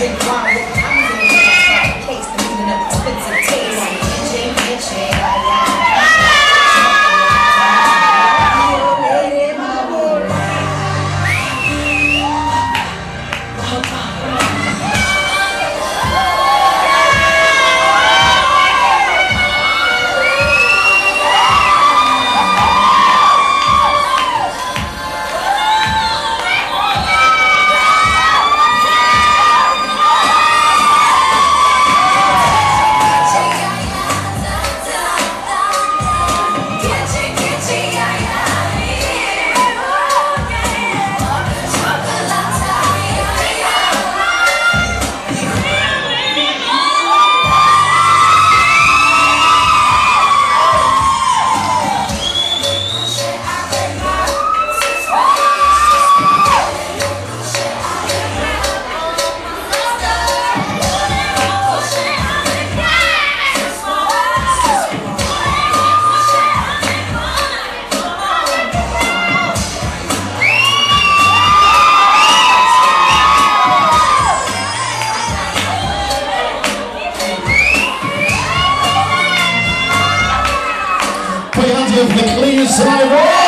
Big Pop. For the cleaners tonight.